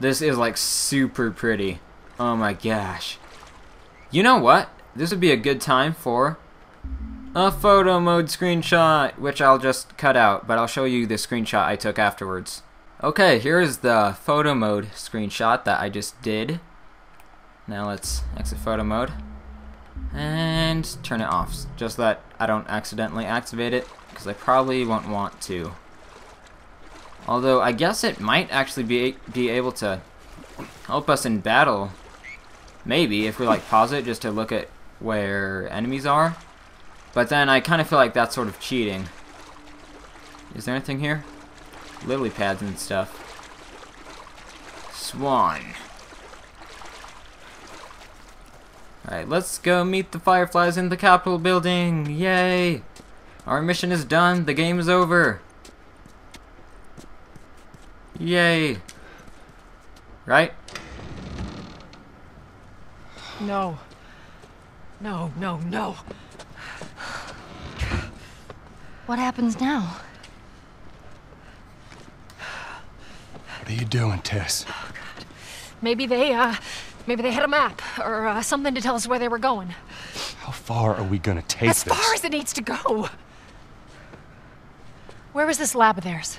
This is like super pretty. Oh my gosh. You know what? This would be a good time for a photo mode screenshot, which I'll just cut out, but I'll show you the screenshot I took afterwards. Okay, here's the photo mode screenshot that I just did. Now let's exit photo mode and turn it off, just that I don't accidentally activate it, because I probably won't want to. Although I guess it might actually be be able to help us in battle. Maybe if we like pause it just to look at where enemies are. But then I kind of feel like that's sort of cheating. Is there anything here? Lily pads and stuff. Swan. Alright, let's go meet the Fireflies in the Capitol building! Yay! Our mission is done, the game is over! Yay! Right? No. No, no, no. What happens now? What are you doing, Tess? Maybe they, uh, maybe they had a map or uh, something to tell us where they were going. How far are we gonna take As this? As far as it needs to go. Where was this lab of theirs?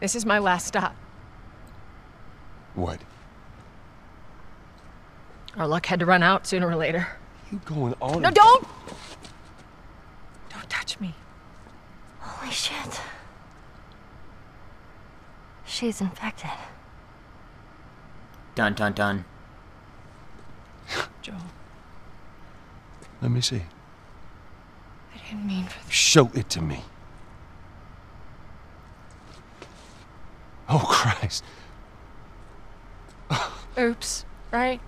This is my last stop. What? Our luck had to run out sooner or later. You going on? No, don't! Don't touch me. Holy shit. She's infected. Dun dun dun. Joel, Let me see. I didn't mean for this. Show it to me. Oh, Christ. Oops, right?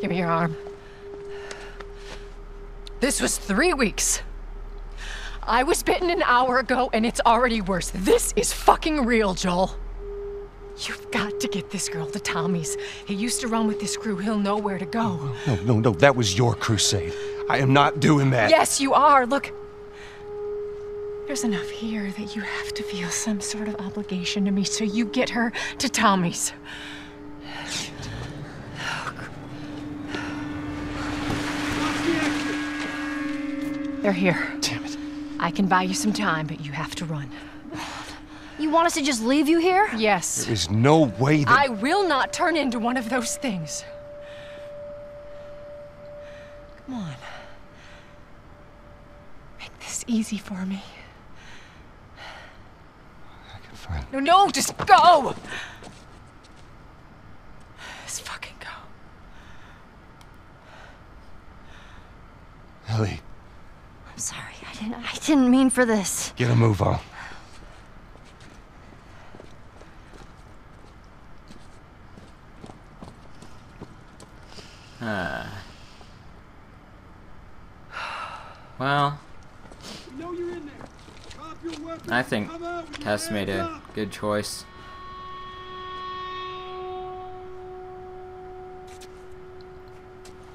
Give me your arm. This was three weeks. I was bitten an hour ago and it's already worse. This is fucking real, Joel. You've got to get this girl to Tommy's. He used to run with this crew. He'll know where to go. No, no, no. That was your crusade. I am not doing that. Yes, you are. Look. There's enough here that you have to feel some sort of obligation to me, so you get her to Tommy's. They're here. Damn it. I can buy you some time, but you have to run. You want us to just leave you here? Yes. There's no way that. I will not turn into one of those things. Come on. Make this easy for me. I. No, no, just go! Just fucking go. Ellie, I'm sorry. I didn't I didn't mean for this. get a move on. Uh. Well, know you're in there. Drop your weapon. I think Come out with your Tess made a good choice.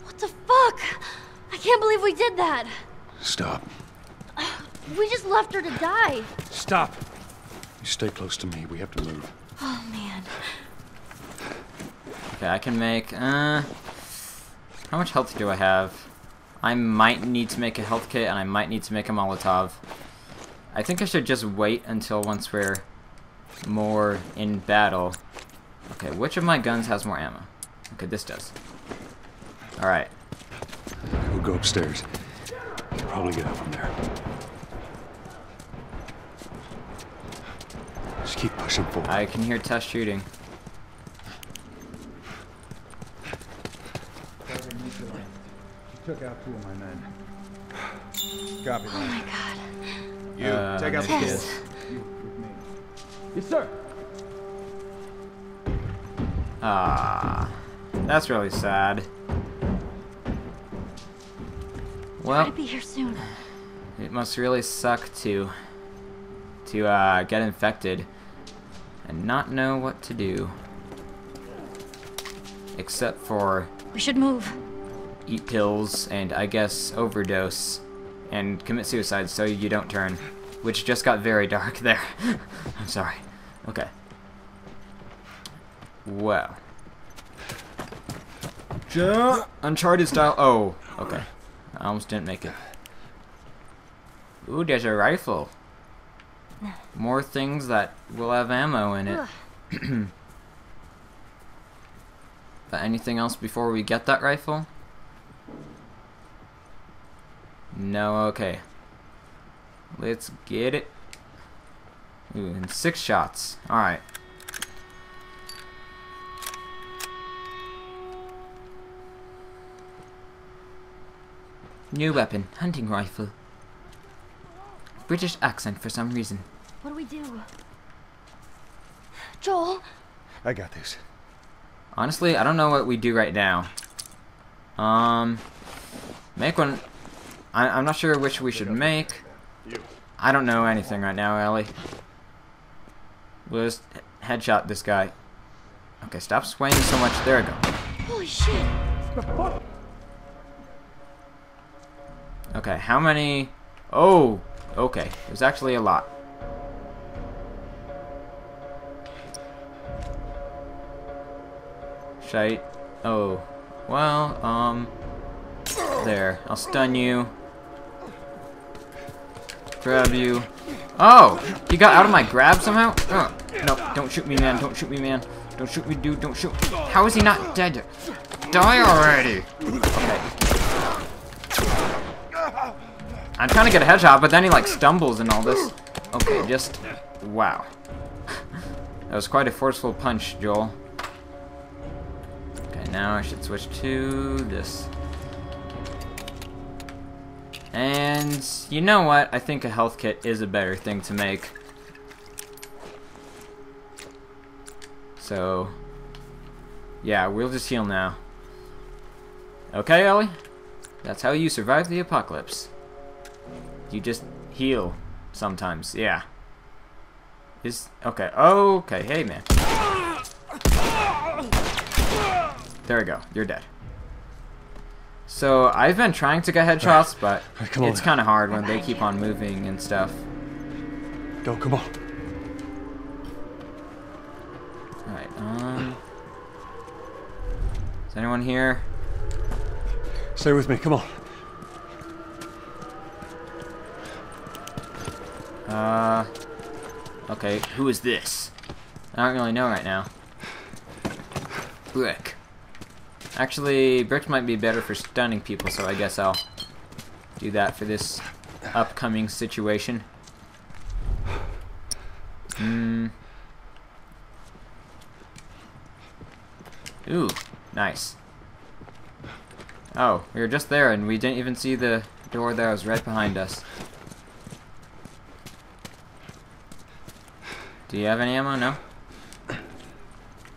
What the fuck? I can't believe we did that. Stop. We just left her to die. Stop. You stay close to me. We have to move. Oh man. Okay, I can make, uh... How much health do I have? I might need to make a health kit, and I might need to make a Molotov. I think I should just wait until once we're more in battle. Okay, which of my guns has more ammo? Okay, this does. Alright. We'll go upstairs. We'll probably get out from there. Just keep pushing forward. I can hear Tess shooting. Took out two of my men. Copy Oh my god. You, Uh, take out the there kids. is. With me. Yes, sir. Ah, that's really sad. Well, I'll be here soon. it must really suck to to uh, get infected and not know what to do, except for We should move. eat pills and I guess overdose and commit suicide so you don't turn, which just got very dark there. I'm sorry. Okay. Well. Ja Uncharted style. Oh, okay. I almost didn't make it. Ooh, there's a rifle. More things that will have ammo in it. but anything else before we get that rifle? No, okay. Let's get it. Ooh, and six shots. Alright. New weapon, hunting rifle. British accent for some reason. What do we do? Joel? I got this. Honestly, I don't know what we do right now. Um, make one. I, I'm not sure which we should make. I don't know anything right now, Ellie. We'll just headshot this guy. Okay, stop swaying so much. There we go. Holy shit. Okay, how many? Oh, okay. There's actually a lot. Shite. Oh, well, um, there. I'll stun you. Grab you. Oh, he got out of my grab somehow? Oh, no, don't shoot me, man. Don't shoot me, man. Don't shoot me, dude. Don't shoot. How is he not dead? Die already. Okay. I'm trying to get a headshot, but then he like stumbles and all this. Okay, just wow. that was quite a forceful punch, Joel. Okay, now I should switch to this. And you know what? I think a health kit is a better thing to make. So, yeah, we'll just heal now. Okay, Ellie? That's how you survive the apocalypse. You just heal sometimes, yeah. Is okay. Okay, hey man. There we go. You're dead. So I've been trying to get headshots, but Alright, it's kind of hard when they keep on moving and stuff. Go, come on. All right. Um. Is anyone here? Stay with me, come on. Uh. Okay. Who is this? I don't really know right now. Brick. Actually, bricks might be better for stunning people, so I guess I'll do that for this upcoming situation. Hmm. Ooh, nice. Oh, we were just there and we didn't even see the door that was right behind us. Do you have any ammo? No?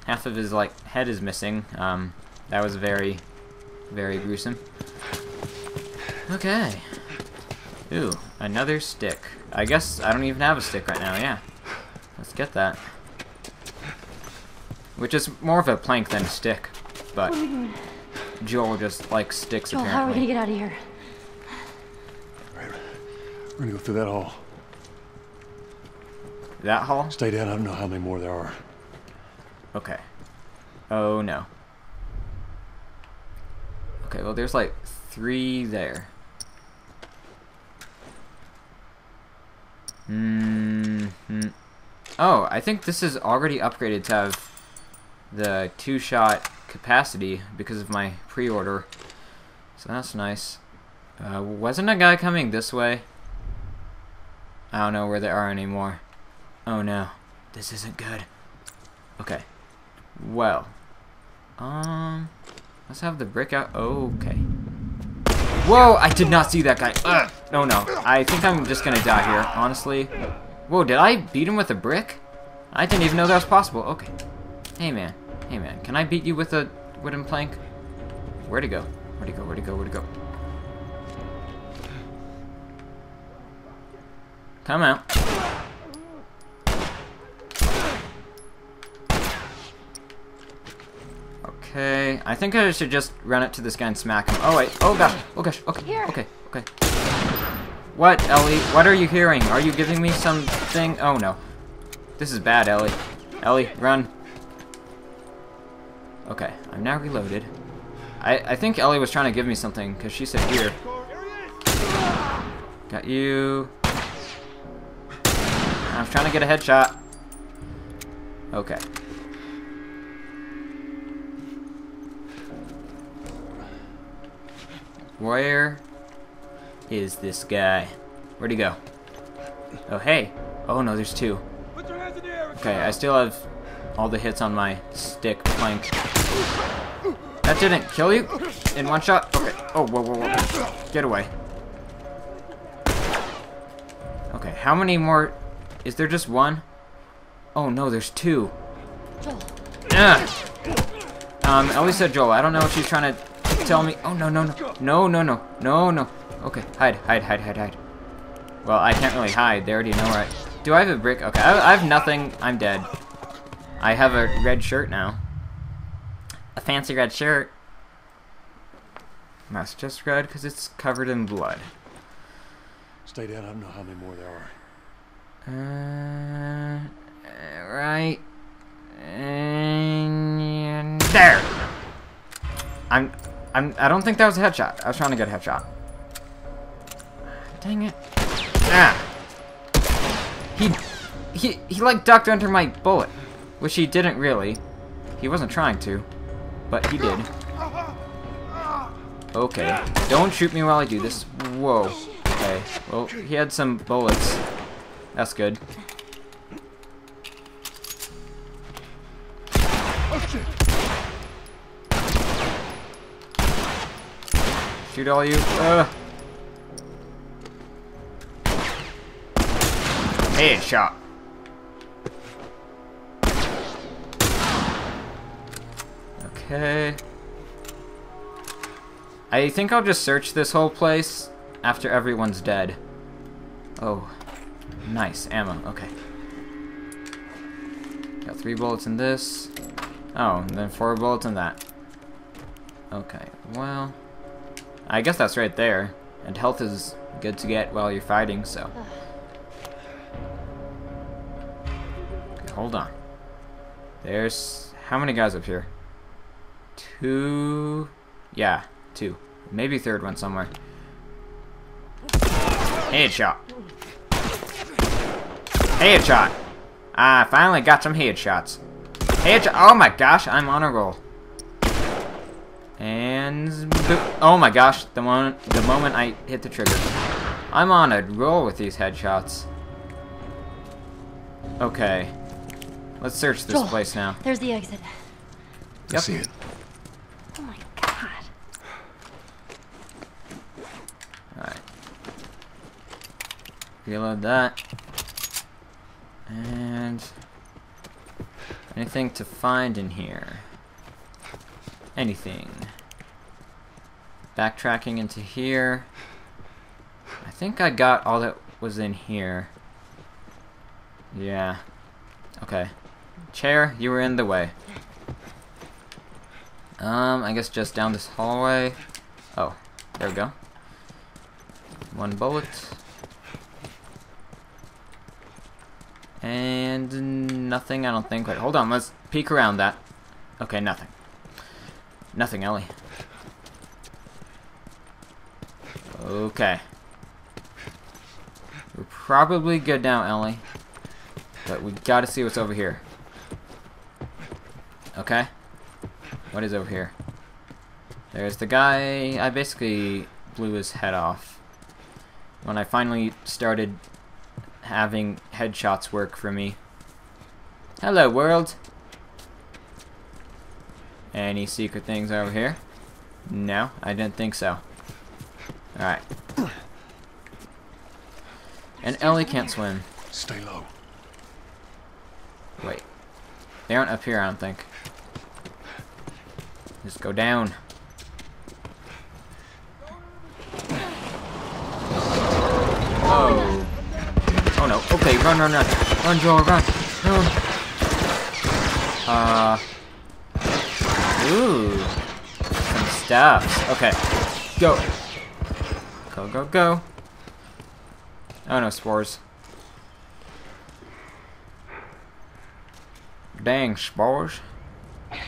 Half of his, like, head is missing. Um, that was very, very gruesome. Okay. Ooh, another stick. I guess I don't even have a stick right now, yeah. Let's get that. Which is more of a plank than a stick, but Joel just likes sticks Joel, how are we gonna get out of here? Right. We're gonna go through that hall. That hall? Stay down, I don't know how many more there are. Okay. Oh no. Okay, well there's like three there. Hmm. Oh, I think this is already upgraded to have the two-shot capacity because of my pre-order. So that's nice. Uh, wasn't a guy coming this way? I don't know where they are anymore. Oh no. This isn't good. Okay. Well. Um. Let's have the brick out. Okay. Whoa! I did not see that guy. Ugh. No, no. I think I'm just gonna die here, honestly. Whoa, did I beat him with a brick? I didn't even know that was possible. Okay. Hey, man. Hey, man. Can I beat you with a wooden plank? Where'd he go? Where'd he go? Where'd he go? Where'd he go? Come out. Okay, I think I should just run it to this guy and smack him. Oh wait, oh gosh, oh gosh, okay, Here. okay, okay. What, Ellie? What are you hearing? Are you giving me something? Oh no. This is bad, Ellie. Ellie, run. Okay, I'm now reloaded. I, I think Ellie was trying to give me something, because she said here. Got you. I was trying to get a headshot. Okay. Where is this guy? Where'd he go? Oh, hey. Oh, no, there's two. Put your hands in the air. Okay, I still have all the hits on my stick plank. That didn't kill you in one shot? Okay. Oh, whoa, whoa, whoa. Get away. Okay, how many more? Is there just one? Oh, no, there's two. Joel, Ah! Um, Ellie said Joel. I don't know if she's trying to tell me. Oh, no, no, no. No, no, no. No, no. Okay, hide, hide, hide, hide, hide. Well, I can't really hide. They already know where I... Do I have a brick? Okay, I, I have nothing. I'm dead. I have a red shirt now. A fancy red shirt. That's just red because it's covered in blood. Stay down. I don't know how many more there are. Uh, right. And there. I'm. I'm. I don't think that was a headshot. I was trying to get a headshot. Dang it. Ah. He. He. He like ducked under my bullet, which he didn't really. He wasn't trying to, but he did. Okay. Don't shoot me while I do this. Whoa. Okay. Well, he had some bullets. That's good. Shoot all you. Uh. Headshot. Okay. I think I'll just search this whole place after everyone's dead. Oh. Nice, ammo, okay. Got three bullets in this. Oh, and then four bullets in that. Okay, well... I guess that's right there. And health is good to get while you're fighting, so... Okay, hold on. There's... How many guys up here? Two... Yeah, two. Maybe third one somewhere. Headshot. Headshot. I finally got some headshots. Headshot. Oh my gosh, I'm on a roll. And oh my gosh, the moment the moment I hit the trigger, I'm on a roll with these headshots. Okay, let's search this Joel. place now. there's the exit. I see it. Oh my god. Alright. Reload that. And anything to find in here? Anything. Backtracking into here. I think I got all that was in here. Yeah. Okay. Chair, you were in the way. Um, I guess just down this hallway. Oh, there we go. One bullet. And nothing, I don't think. Wait, hold on, let's peek around that. Okay, nothing. Nothing, Ellie. Okay. We're probably good now, Ellie. But we gotta see what's over here. Okay? What is over here? There's the guy... I basically blew his head off. When I finally started having headshots work for me. Hello, world! Any secret things over here? No, I didn't think so. Alright. And Ellie can't swim. Stay low. Wait. They aren't up here, I don't think. Just go down. Oh. Oh no. Okay, run, run, run. Run, Joel, run. Run. Uh. Ooh. Some stuffs. Okay. Go. Go, go, go. Oh no, spores. Dang, spores. No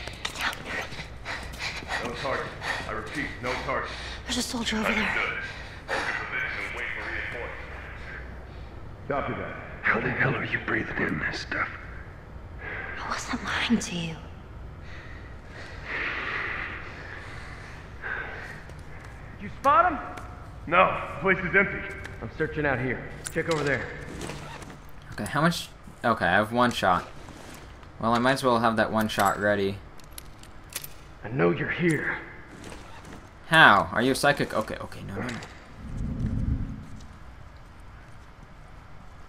target. I repeat, no target. There's a soldier over there. Copy that. How the hell are you breathing in this stuff? I wasn't lying to you. Did you spot him? No, the place is empty. I'm searching out here. Check over there. Okay, how much? Okay, I have one shot. Well, I might as well have that one shot ready. I know you're here. How? Are you psychic? Okay, okay, no, no, no.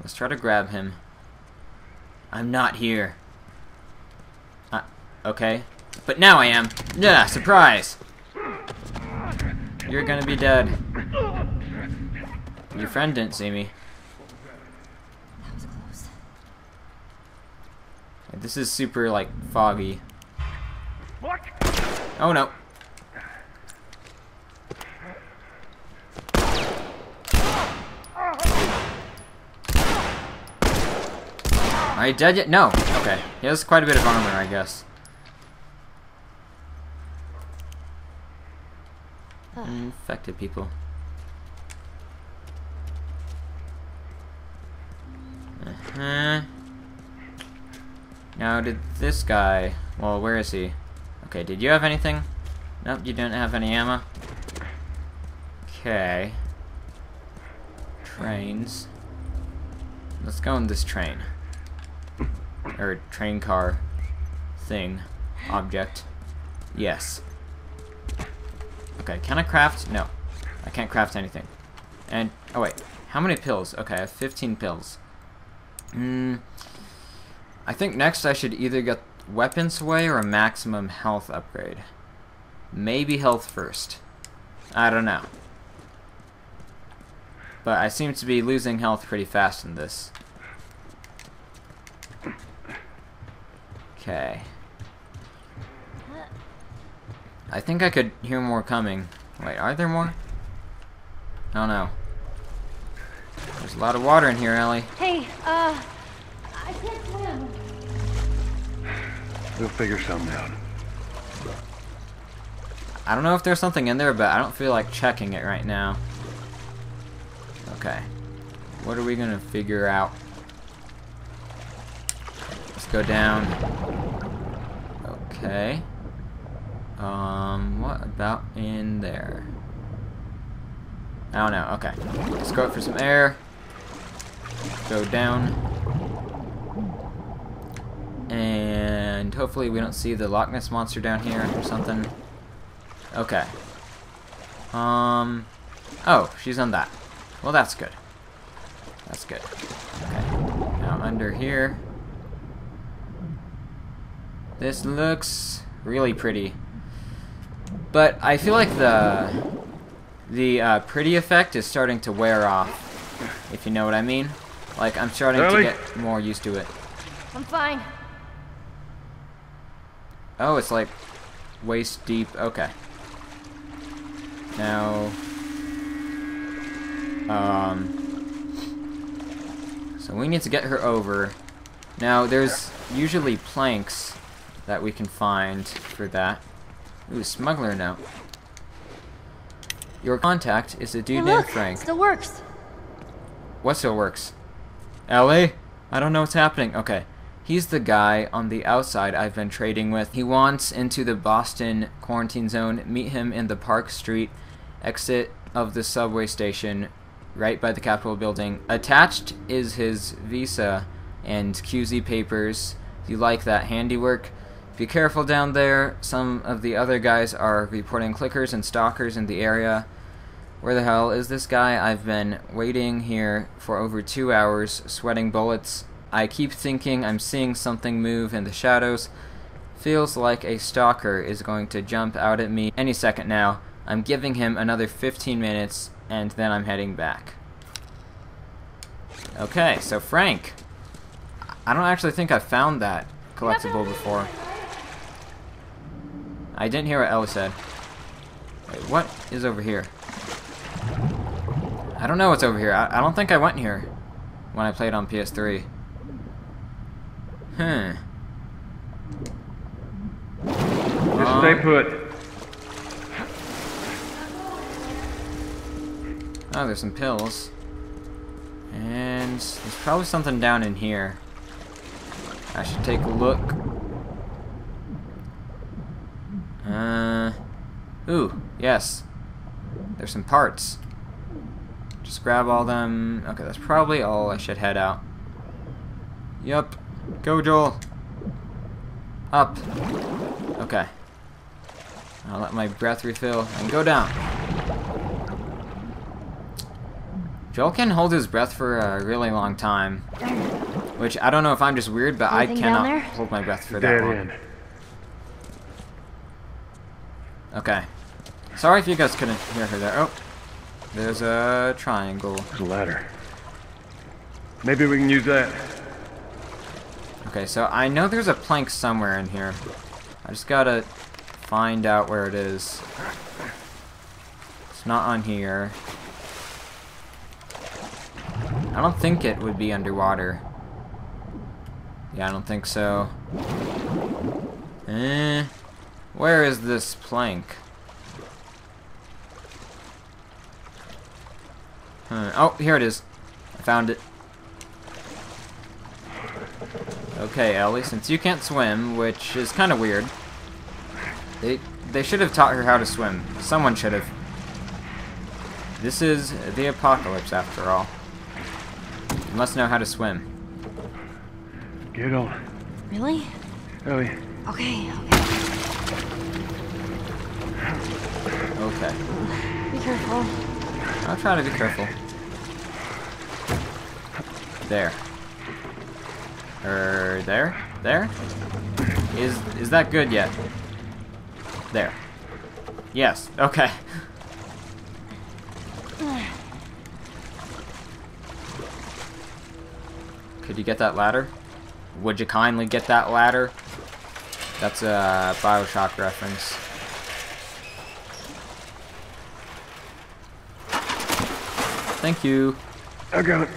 Let's try to grab him. I'm not here. Uh, okay. But now I am. Yeah, surprise! You're gonna be dead. Your friend didn't see me. That was close. This is super, like, foggy. What? Oh no. Are you dead yet? No. Okay. He has quite a bit of armor, I guess. Infected people. Uh-huh. Now, did this guy... Well, where is he? Okay, did you have anything? Nope, you didn't have any ammo. Okay. Trains. Let's go in this train. Or train car thing. Object. Yes. Okay, can I craft? No. I can't craft anything. And, oh wait, how many pills? Okay, I have 15 pills. Hmm. I think next I should either get weapons sway or a maximum health upgrade. Maybe health first. I don't know. But I seem to be losing health pretty fast in this. Okay. I think I could hear more coming. Wait, are there more? I don't know. There's a lot of water in here, Ellie. Hey, uh, I can't swim. We'll figure something out. I don't know if there's something in there, but I don't feel like checking it right now. Okay. What are we gonna figure out? Let's go down. Okay. Um, what about in there? I don't know. Okay. Let's go for some air. Go down. And hopefully we don't see the Loch Ness Monster down here or something. Okay. Um. Oh, she's on that. Well, that's good. That's good. Okay. Now under here. This looks really pretty. But I feel like the the uh, pretty effect is starting to wear off. If you know what I mean. Like I'm starting Ellie? to get more used to it. I'm fine. Oh, it's like waist deep. Okay. Now, um, so we need to get her over. Now, there's usually planks that we can find for that. Ooh, smuggler now. Your contact is a Hey, dude named look, Frank. still works. What still works? Ellie? I don't know what's happening. Okay. He's the guy on the outside I've been trading with. He wants into the Boston quarantine zone. Meet him in the Park Street exit of the subway station right by the Capitol building. Attached is his visa and QZ papers. You like that handiwork, be careful down there. Some of the other guys are reporting clickers and stalkers in the area. Where the hell is this guy? I've been waiting here for over two hours, sweating bullets. I keep thinking I'm seeing something move in the shadows. Feels like a stalker is going to jump out at me any second now. I'm giving him another 15 minutes, and then I'm heading back. Okay, so Frank. I don't actually think I've found that collectible before. I didn't hear what Ellie said. Wait, what is over here? I don't know what's over here. I, I don't think I went here when I played on PS3. Hmm. Just Um, stay put. Oh, there's some pills. And there's probably something down in here. I should take a look. Uh, ooh, yes. There's some parts. Just grab all them. Okay, that's probably all. I should head out. Yup. Go, Joel. Up. Okay. I'll let my breath refill and go down. Joel can hold his breath for a really long time. Which, I don't know if I'm just weird, but I Anything down cannot hold my breath for that long. end. Okay. Sorry if you guys couldn't hear her there. Oh, there's a triangle. There's a ladder. Maybe we can use that. Okay, so I know there's a plank somewhere in here. I just gotta find out where it is. It's not on here. I don't think it would be underwater. Yeah, I don't think so. Eh. Where is this plank? Hmm, Oh, here it is. I found it. Okay, Ellie, since you can't swim, which is kind of weird, they they should have taught her how to swim. Someone should have. This is the apocalypse, after all. You must know how to swim. Get on. Really? Ellie, Okay, okay. Okay. Be careful. I'll try to be careful. There. Er, there? There? Is is that good yet? There. Yes. Okay. Could you get that ladder? Would you kindly get that ladder? That's a Bioshock reference. Thank you. I got it.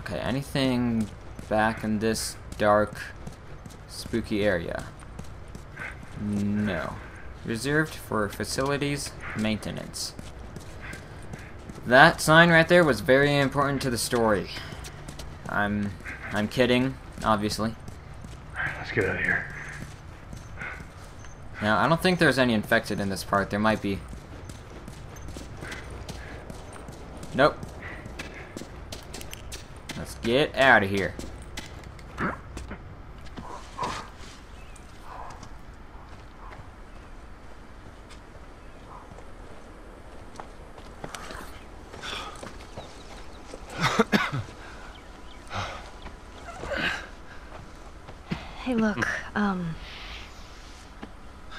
Okay, anything back in this dark, spooky area? No. Reserved for facilities maintenance. That sign right there was very important to the story. I'm I'm kidding, obviously. Let's get out of here. Now, I don't think there's any infected in this part. There might be. Nope. Let's get out of here. Hey, look, um.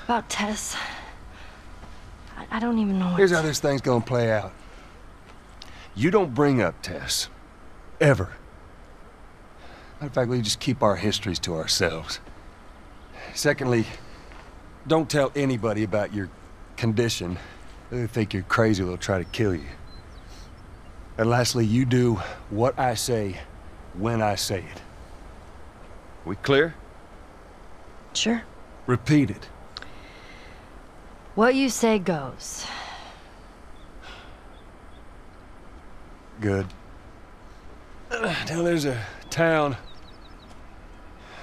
About Tess. I, I don't even know what. Here's how this thing's gonna play out. You don't bring up Tess. Ever. Matter of fact, we just keep our histories to ourselves. Secondly, don't tell anybody about your condition. They think you're crazy, they'll try to kill you. And lastly, you do what I say when I say it. We clear? Sure. Repeat it. What you say goes. Good. Now there's a town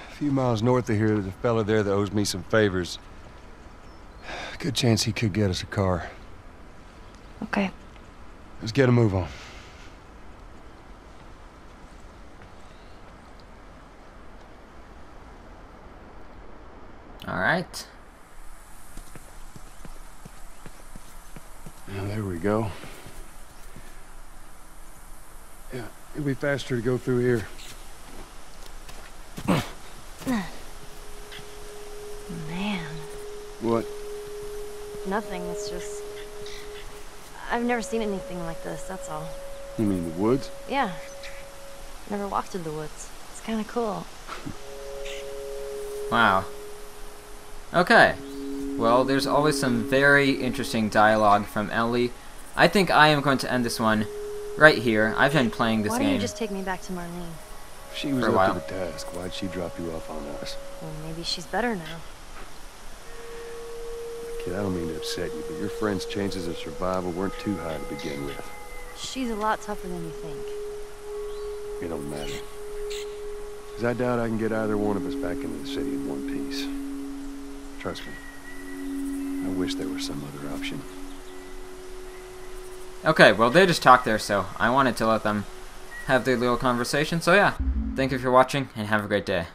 a few miles north of here. There's a fella there that owes me some favors. Good chance he could get us a car. Okay. Let's get a move on. Alright. Now there we go. It'll be faster to go through here. Man, What? nothing. It's just. I've never seen anything like this, that's all. You mean the woods? Yeah. Never walked through the woods. It's kind of cool. Wow. Okay. Well, there's always some very interesting dialogue from Ellie. I think I am going to end this one right here. I've been playing this game. Why don't game. you just take me back to Marlene? She was For a up while. to the task. Why'd she drop you off on us? Well, maybe she's better now. Kid, I don't mean to upset you, but your friend's chances of survival weren't too high to begin with. She's a lot tougher than you think. It don't matter. 'Cause I doubt I can get either one of us back into the city in one piece. Trust me. I wish there was some other option. Okay, well, they just talked there, so I wanted to let them have their little conversation. So, yeah. Thank you for watching, and have a great day.